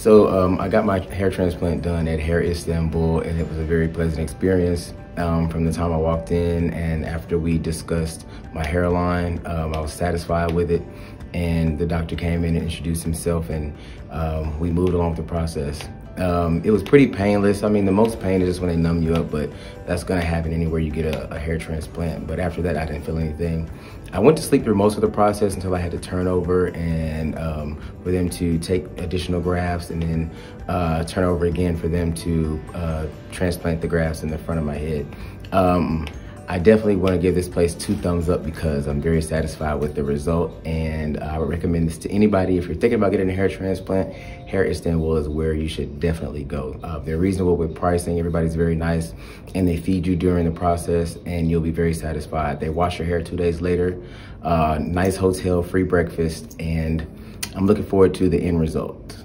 So um, I got my hair transplant done at Hair Istanbul, and it was a very pleasant experience. Um, from the time I walked in and after we discussed my hairline, um, I was satisfied with it. And the doctor came in and introduced himself, and um, we moved along with the process. Um, it was pretty painless. I mean, the most pain is just when they numb you up, but that's gonna happen anywhere you get a, a, hair transplant. But after that, I didn't feel anything. I went to sleep through most of the process until I had to turn over and um, for them to take additional grafts and then uh, turn over again for them to uh, transplant the grafts in the front of my head. Um, I definitely want to give this place two thumbs up because I'm very satisfied with the result and I would recommend this to anybody. If you're thinking about getting a hair transplant, Hair Istanbul is where you should definitely go. Uh, they're reasonable with pricing, everybody's very nice, and they feed you during the process and you'll be very satisfied. They wash your hair two days later, uh, nice hotel, free breakfast, and I'm looking forward to the end result.